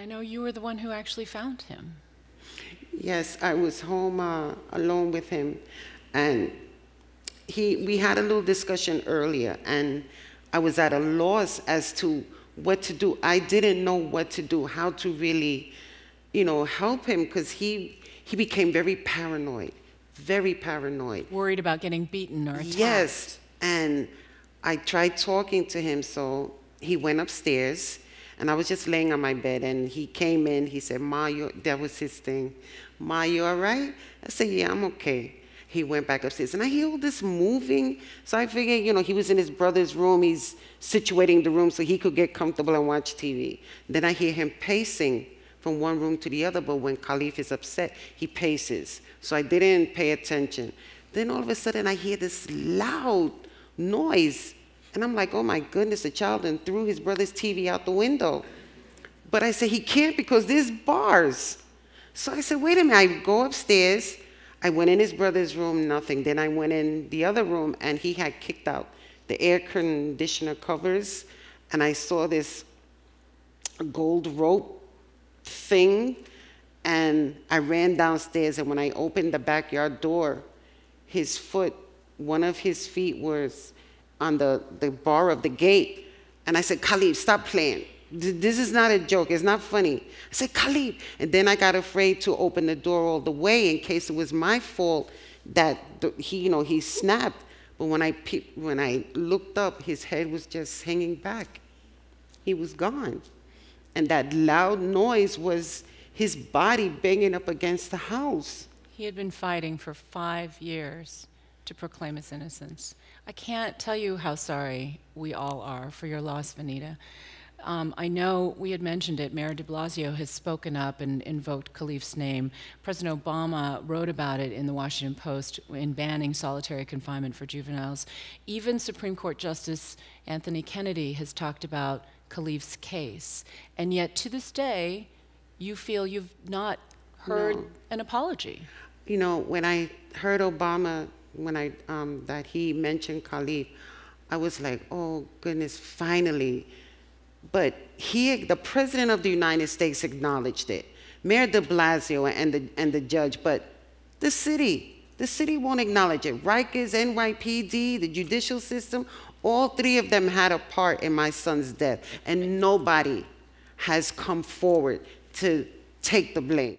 I know you were the one who actually found him. Yes, I was home uh, alone with him, and he. We had a little discussion earlier, and I was at a loss as to what to do. I didn't know what to do, how to really, you know, help him because he he became very paranoid, very paranoid. Worried about getting beaten or attacked. Yes, and I tried talking to him, so he went upstairs, and I was just laying on my bed, and he came in. He said, "Ma, you that was his thing. Ma, you all right?" I said, "Yeah, I'm okay." He went back upstairs, and I hear all this moving. So I figured, you know, he was in his brother's room. He's situating the room so he could get comfortable and watch TV. Then I hear him pacing from one room to the other. But when Kalief is upset, he paces. So I didn't pay attention. Then all of a sudden, I hear this loud noise. And I'm like, oh my goodness, a child and threw his brother's TV out the window. But I said, he can't because there's bars. So I said, wait a minute. I go upstairs. I went in his brother's room, nothing. Then I went in the other room, and he had kicked out the air conditioner covers. And I saw this gold rope thing. And I ran downstairs, and when I opened the backyard door, his foot, one of his feet was on the, the bar of the gate. And I said, Kalief, stop playing. This is not a joke. It's not funny. I said, Kalief. And then I got afraid to open the door all the way in case it was my fault that he, you know, he snapped. But when I, when I looked up, his head was just hanging back. He was gone. And that loud noise was his body banging up against the house. He had been fighting for five years to proclaim his innocence. I can't tell you how sorry we all are for your loss, Venida. Um, I know we had mentioned it. Mayor de Blasio has spoken up and invoked Kalief's name. President Obama wrote about it in the Washington Post in banning solitary confinement for juveniles. Even Supreme Court Justice Anthony Kennedy has talked about Kalief's case. And yet, to this day, you feel you've not heard No. an apology. You know, when I heard Obama, when I um, that he mentioned Kalief, I was like, oh goodness, finally. But he, the president of the United States, acknowledged it. Mayor De Blasio and the and the judge, but the city, the city won't acknowledge it. Rikers, NYPD, the judicial system, all three of them had a part in my son's death, and nobody has come forward to take the blame.